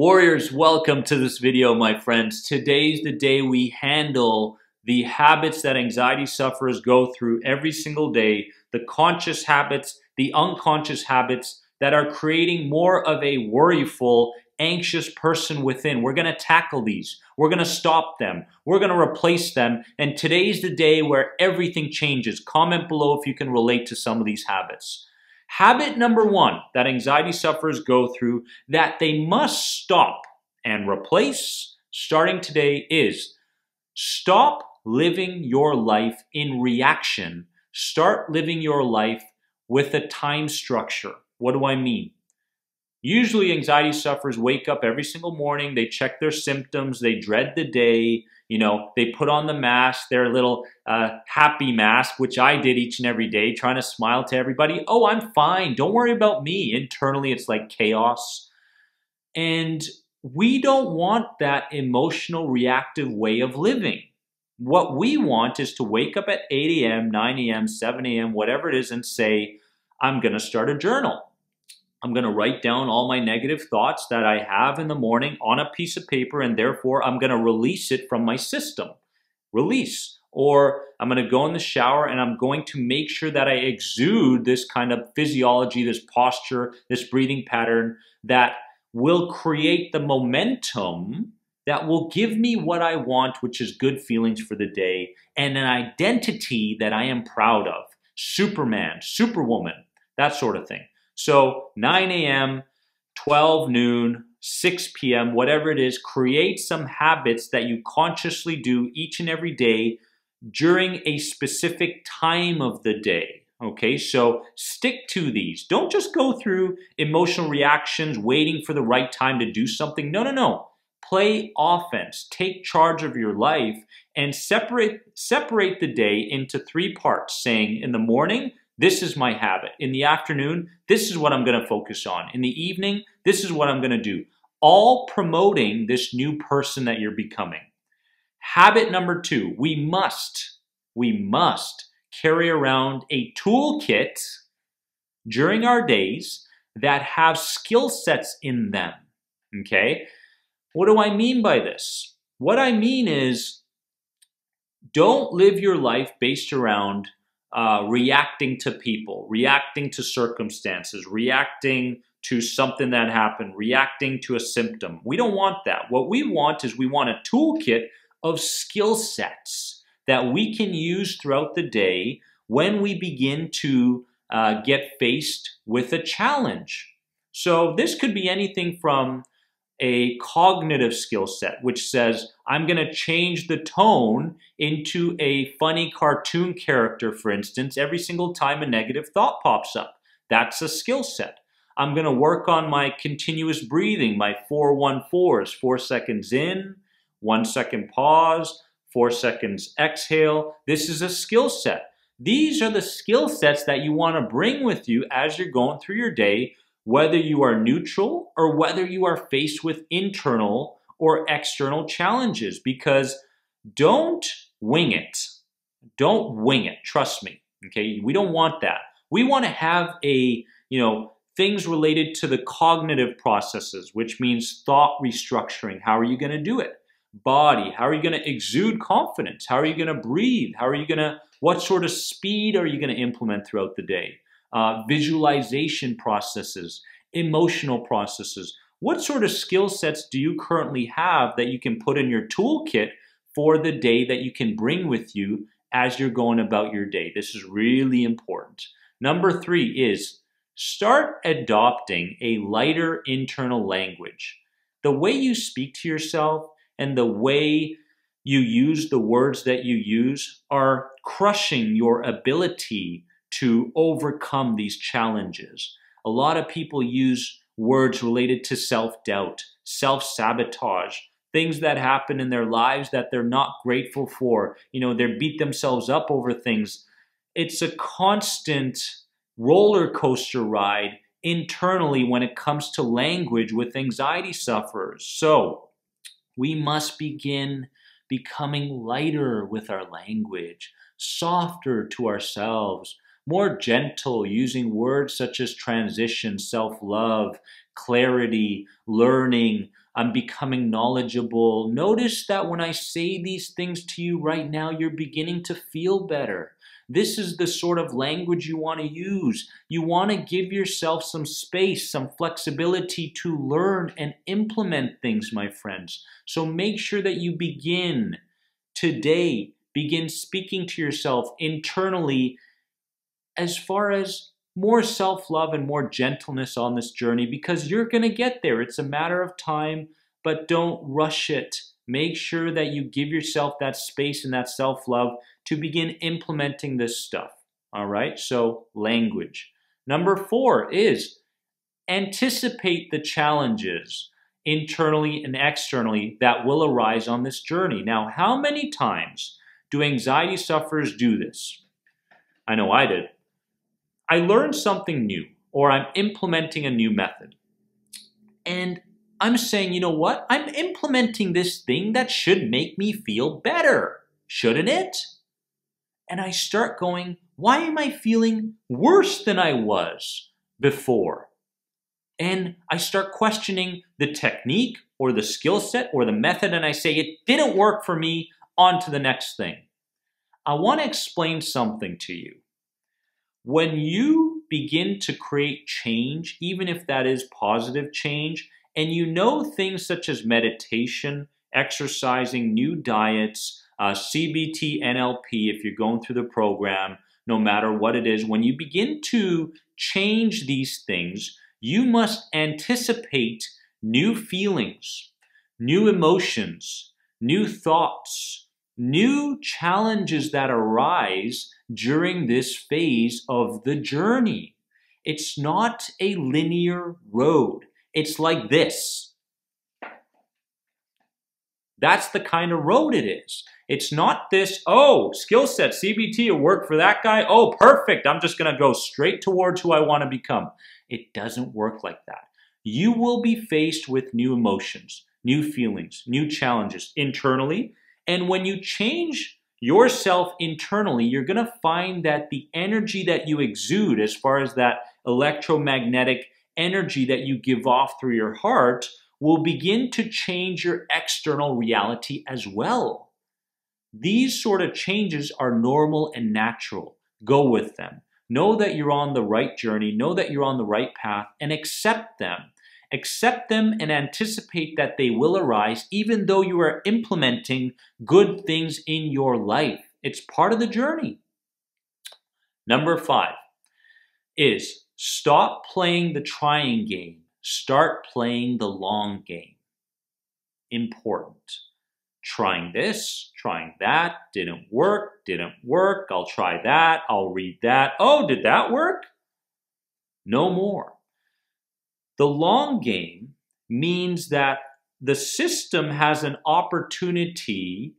Warriors, welcome to this video, my friends. Today's the day we handle the habits that anxiety sufferers go through every single day, the conscious habits, the unconscious habits that are creating more of a worryful, anxious person within. We're going to tackle these. We're going to stop them. We're going to replace them. And today's the day where everything changes. Comment below if you can relate to some of these habits. Habit number one that anxiety sufferers go through that they must stop and replace starting today is stop living your life in reaction. Start living your life with a time structure. What do I mean? Usually, anxiety sufferers wake up every single morning, they check their symptoms, they dread the day, you know, they put on the mask, their little uh, happy mask, which I did each and every day, trying to smile to everybody. Oh, I'm fine. Don't worry about me. Internally, it's like chaos. And we don't want that emotional, reactive way of living. What we want is to wake up at 8 a.m., 9 a.m., 7 a.m., whatever it is, and say, I'm going to start a journal. I'm going to write down all my negative thoughts that I have in the morning on a piece of paper, and therefore I'm going to release it from my system. Release. Or I'm going to go in the shower and I'm going to make sure that I exude this kind of physiology, this posture, this breathing pattern that will create the momentum that will give me what I want, which is good feelings for the day and an identity that I am proud of. Superman, Superwoman, that sort of thing. So 9 a.m., 12 noon, 6 p.m., whatever it is, create some habits that you consciously do each and every day during a specific time of the day. Okay, so stick to these. Don't just go through emotional reactions waiting for the right time to do something. No, no, no. Play offense. Take charge of your life and separate separate the day into three parts, saying in the morning, this is my habit. In the afternoon, this is what I'm going to focus on. In the evening, this is what I'm going to do. All promoting this new person that you're becoming. Habit number two, we must, we must carry around a toolkit during our days that have skill sets in them. Okay? What do I mean by this? What I mean is don't live your life based around uh, reacting to people, reacting to circumstances, reacting to something that happened, reacting to a symptom. We don't want that. What we want is we want a toolkit of skill sets that we can use throughout the day when we begin to uh, get faced with a challenge. So this could be anything from a cognitive skill set, which says, I'm going to change the tone into a funny cartoon character, for instance, every single time a negative thought pops up. That's a skill set. I'm going to work on my continuous breathing, my 414s, four seconds in, one second pause, four seconds exhale. This is a skill set. These are the skill sets that you want to bring with you as you're going through your day whether you are neutral or whether you are faced with internal or external challenges because don't wing it. Don't wing it. Trust me. Okay. We don't want that. We want to have a, you know, things related to the cognitive processes, which means thought restructuring. How are you going to do it? Body. How are you going to exude confidence? How are you going to breathe? How are you going to, what sort of speed are you going to implement throughout the day? Uh, visualization processes, emotional processes. What sort of skill sets do you currently have that you can put in your toolkit for the day that you can bring with you as you're going about your day? This is really important. Number three is start adopting a lighter internal language. The way you speak to yourself and the way you use the words that you use are crushing your ability to overcome these challenges. A lot of people use words related to self doubt, self sabotage, things that happen in their lives that they're not grateful for. You know, they beat themselves up over things. It's a constant roller coaster ride internally when it comes to language with anxiety sufferers. So, we must begin becoming lighter with our language, softer to ourselves, more gentle, using words such as transition, self love, clarity, learning, I'm becoming knowledgeable. Notice that when I say these things to you right now, you're beginning to feel better. This is the sort of language you want to use. You want to give yourself some space, some flexibility to learn and implement things, my friends. So make sure that you begin today, begin speaking to yourself internally as far as more self love and more gentleness on this journey because you're going to get there. It's a matter of time, but don't rush it. Make sure that you give yourself that space and that self love to begin implementing this stuff. All right, so language. Number four is anticipate the challenges internally and externally that will arise on this journey. Now, how many times do anxiety sufferers do this? I know I did. I learned something new, or I'm implementing a new method. And I'm saying, you know what? I'm implementing this thing that should make me feel better, shouldn't it? And I start going, why am I feeling worse than I was before? And I start questioning the technique or the skill set or the method, and I say, it didn't work for me, on to the next thing. I want to explain something to you. When you begin to create change, even if that is positive change, and you know things such as meditation, exercising, new diets, uh, CBT, NLP, if you're going through the program, no matter what it is, when you begin to change these things, you must anticipate new feelings, new emotions, new thoughts, new challenges that arise during this phase of the journey. It's not a linear road. It's like this. That's the kind of road it is. It's not this, oh, skill set, CBT will work for that guy. Oh, perfect. I'm just going to go straight towards who I want to become. It doesn't work like that. You will be faced with new emotions, new feelings, new challenges internally. And when you change yourself internally, you're going to find that the energy that you exude, as far as that electromagnetic energy that you give off through your heart will begin to change your external reality as well. These sort of changes are normal and natural. Go with them. Know that you're on the right journey, know that you're on the right path, and accept them. Accept them and anticipate that they will arise even though you are implementing good things in your life. It's part of the journey. Number five is Stop playing the trying game. Start playing the long game. Important. Trying this, trying that, didn't work, didn't work, I'll try that, I'll read that. Oh, did that work? No more. The long game means that the system has an opportunity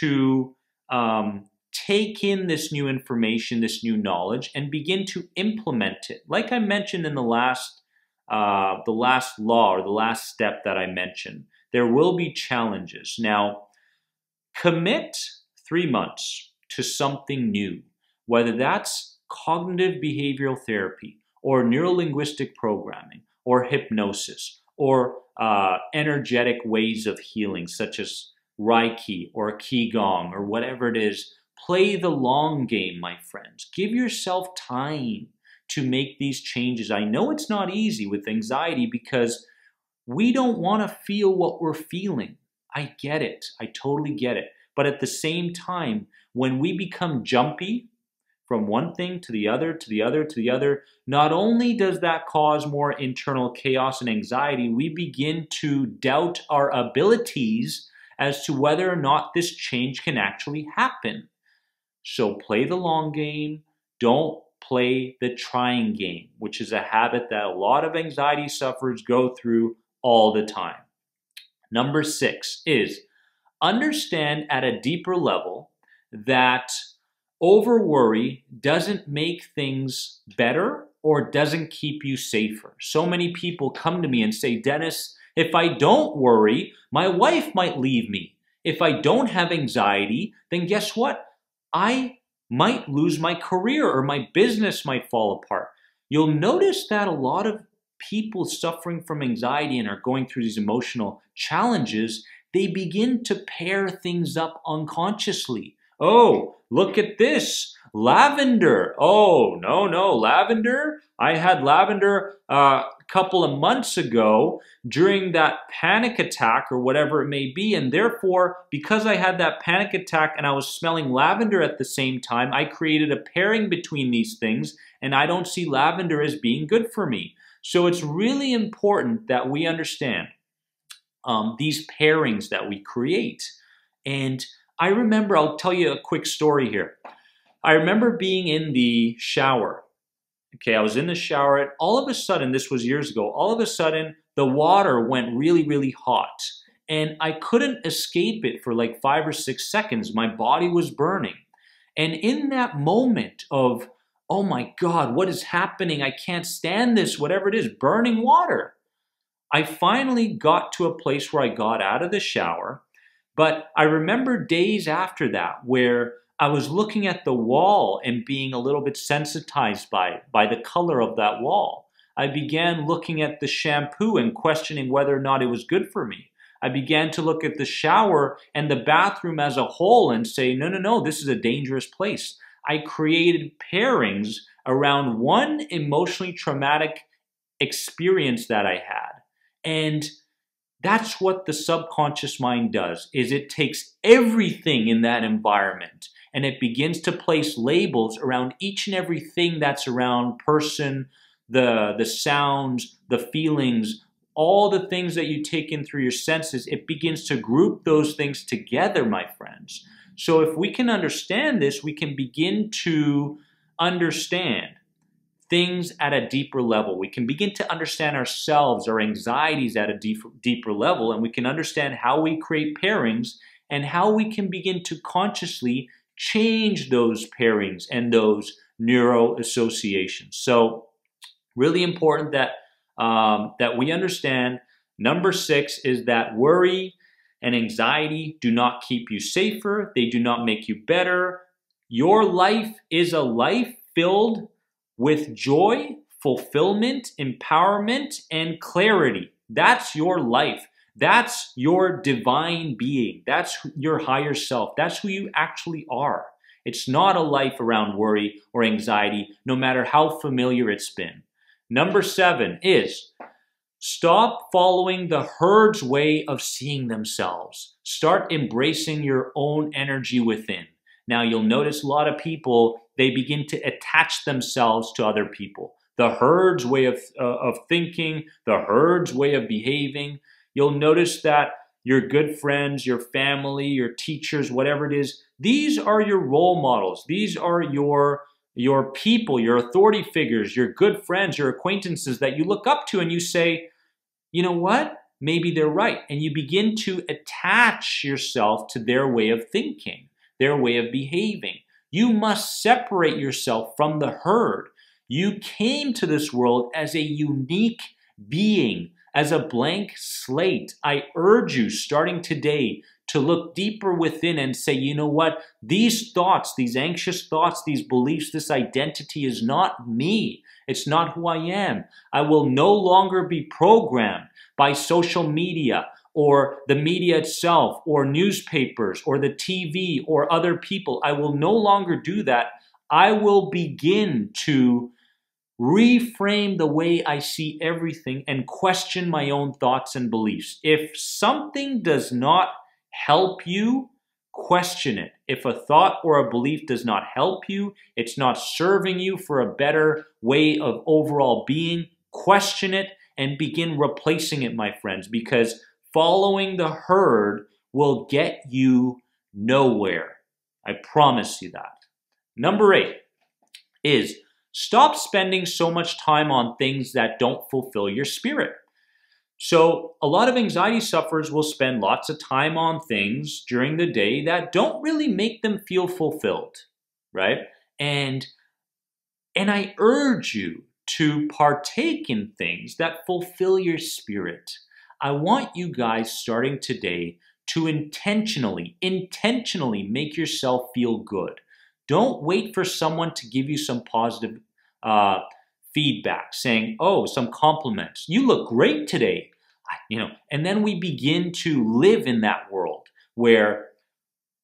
to um, take in this new information, this new knowledge, and begin to implement it. Like I mentioned in the last, uh, the last law or the last step that I mentioned, there will be challenges. Now, commit three months to something new, whether that's cognitive behavioral therapy or neurolinguistic programming or hypnosis or uh, energetic ways of healing, such as Reiki or Qigong or whatever it is Play the long game, my friends. Give yourself time to make these changes. I know it's not easy with anxiety because we don't want to feel what we're feeling. I get it. I totally get it. But at the same time, when we become jumpy from one thing to the other, to the other, to the other, not only does that cause more internal chaos and anxiety, we begin to doubt our abilities as to whether or not this change can actually happen. So play the long game. Don't play the trying game, which is a habit that a lot of anxiety sufferers go through all the time. Number six is understand at a deeper level that over worry doesn't make things better or doesn't keep you safer. So many people come to me and say, Dennis, if I don't worry, my wife might leave me. If I don't have anxiety, then guess what? I might lose my career or my business might fall apart. You'll notice that a lot of people suffering from anxiety and are going through these emotional challenges, they begin to pair things up unconsciously. Oh, look at this. Lavender. Oh, no, no, lavender. I had lavender uh, a couple of months ago during that panic attack or whatever it may be. And therefore, because I had that panic attack and I was smelling lavender at the same time, I created a pairing between these things. And I don't see lavender as being good for me. So it's really important that we understand um, these pairings that we create. And I remember, I'll tell you a quick story here. I remember being in the shower. Okay, I was in the shower, and all of a sudden, this was years ago, all of a sudden, the water went really, really hot. And I couldn't escape it for like five or six seconds. My body was burning. And in that moment of, oh my God, what is happening? I can't stand this, whatever it is, burning water. I finally got to a place where I got out of the shower but I remember days after that where I was looking at the wall and being a little bit sensitized by by the color of that wall. I began looking at the shampoo and questioning whether or not it was good for me. I began to look at the shower and the bathroom as a whole and say, no, no, no, this is a dangerous place. I created pairings around one emotionally traumatic experience that I had. And that's what the subconscious mind does is it takes everything in that environment and it begins to place labels around each and everything that's around person, the the sounds, the feelings, all the things that you take in through your senses, it begins to group those things together, my friends. So if we can understand this, we can begin to understand things at a deeper level. We can begin to understand ourselves, our anxieties at a deep, deeper level, and we can understand how we create pairings and how we can begin to consciously change those pairings and those neuro associations. So, really important that um, that we understand. Number six is that worry and anxiety do not keep you safer. They do not make you better. Your life is a life filled with joy, fulfillment, empowerment, and clarity. That's your life. That's your divine being. That's your higher self. That's who you actually are. It's not a life around worry or anxiety, no matter how familiar it's been. Number seven is stop following the herd's way of seeing themselves. Start embracing your own energy within. Now, you'll notice a lot of people they begin to attach themselves to other people. The herd's way of, uh, of thinking, the herd's way of behaving. You'll notice that your good friends, your family, your teachers, whatever it is, these are your role models. These are your your people, your authority figures, your good friends, your acquaintances that you look up to and you say, you know what? Maybe they're right. And you begin to attach yourself to their way of thinking, their way of behaving. You must separate yourself from the herd. You came to this world as a unique being, as a blank slate. I urge you, starting today, to look deeper within and say, you know what? These thoughts, these anxious thoughts, these beliefs, this identity is not me. It's not who I am. I will no longer be programmed by social media, or the media itself or newspapers or the TV or other people. I will no longer do that. I will begin to reframe the way I see everything and question my own thoughts and beliefs. If something does not help you, question it. If a thought or a belief does not help you, it's not serving you for a better way of overall being, question it and begin replacing it, my friends, because following the herd will get you nowhere. I promise you that. Number eight is stop spending so much time on things that don't fulfill your spirit. So, a lot of anxiety sufferers will spend lots of time on things during the day that don't really make them feel fulfilled, right? And and I urge you to partake in things that fulfill your spirit. I want you guys starting today to intentionally, intentionally make yourself feel good. Don't wait for someone to give you some positive uh, feedback, saying, oh, some compliments. You look great today. You know, and then we begin to live in that world where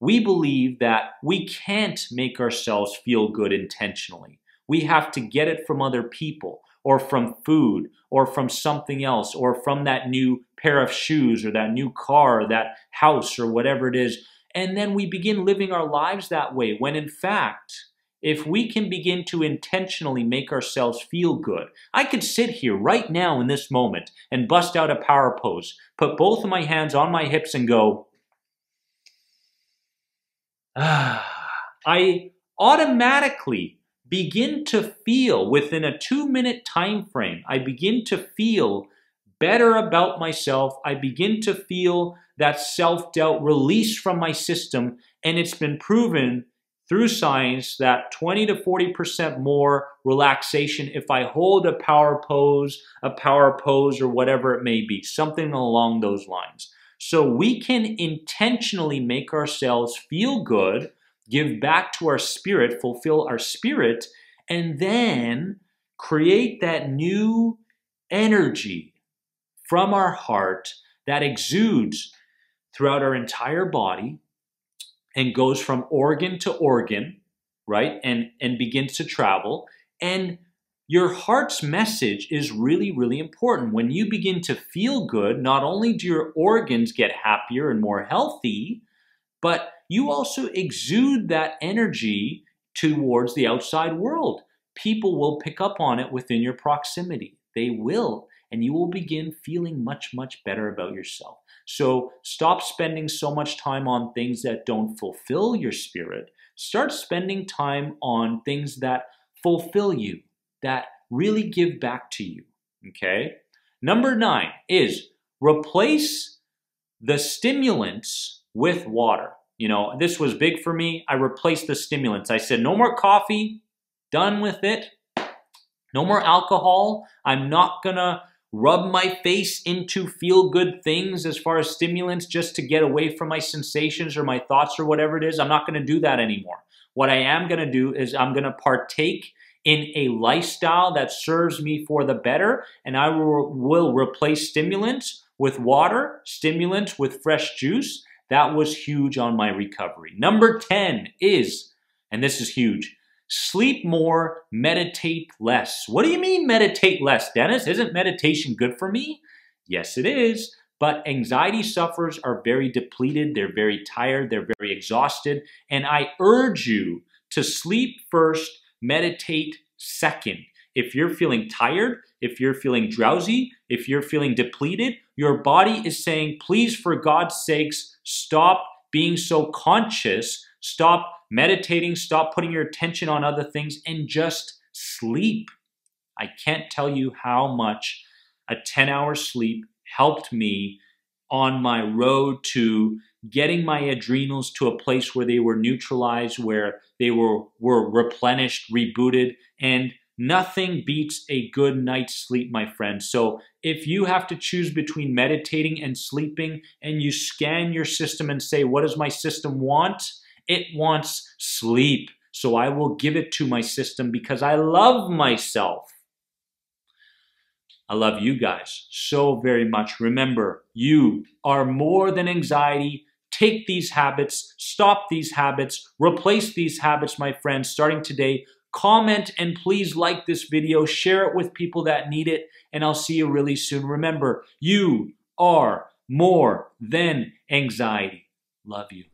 we believe that we can't make ourselves feel good intentionally. We have to get it from other people or from food or from something else or from that new pair of shoes or that new car or that house or whatever it is. And then we begin living our lives that way when in fact, if we can begin to intentionally make ourselves feel good, I could sit here right now in this moment and bust out a power pose, put both of my hands on my hips and go, ah, I automatically begin to feel within a two minute time frame, I begin to feel better about myself. I begin to feel that self doubt released from my system. And it's been proven through science that 20 to 40% more relaxation if I hold a power pose, a power pose, or whatever it may be, something along those lines. So we can intentionally make ourselves feel good give back to our spirit, fulfill our spirit, and then create that new energy from our heart that exudes throughout our entire body and goes from organ to organ, right? And and begins to travel and your heart's message is really, really important. When you begin to feel good, not only do your organs get happier and more healthy, but you also exude that energy towards the outside world. People will pick up on it within your proximity. They will. And you will begin feeling much, much better about yourself. So stop spending so much time on things that don't fulfill your spirit. Start spending time on things that fulfill you, that really give back to you. Okay? Number nine is replace the stimulants with water. You know, this was big for me. I replaced the stimulants. I said, no more coffee, done with it. No more alcohol. I'm not gonna rub my face into feel good things as far as stimulants just to get away from my sensations or my thoughts or whatever it is. I'm not gonna do that anymore. What I am gonna do is I'm gonna partake in a lifestyle that serves me for the better, and I will, will replace stimulants with water, stimulants with fresh juice, that was huge on my recovery. Number 10 is, and this is huge, sleep more, meditate less. What do you mean meditate less, Dennis? Isn't meditation good for me? Yes, it is. But anxiety sufferers are very depleted, they're very tired, they're very exhausted. And I urge you to sleep first, meditate second. If you're feeling tired, if you're feeling drowsy, if you're feeling depleted, your body is saying, please, for God's sakes, stop being so conscious, stop meditating, stop putting your attention on other things, and just sleep. I can't tell you how much a 10 hour sleep helped me on my road to getting my adrenals to a place where they were neutralized, where they were, were replenished, rebooted, and Nothing beats a good night's sleep, my friend. So if you have to choose between meditating and sleeping and you scan your system and say, what does my system want? It wants sleep. So I will give it to my system because I love myself. I love you guys so very much. Remember, you are more than anxiety. Take these habits, stop these habits, replace these habits, my friends, starting today Comment and please like this video, share it with people that need it, and I'll see you really soon. Remember, you are more than anxiety. Love you.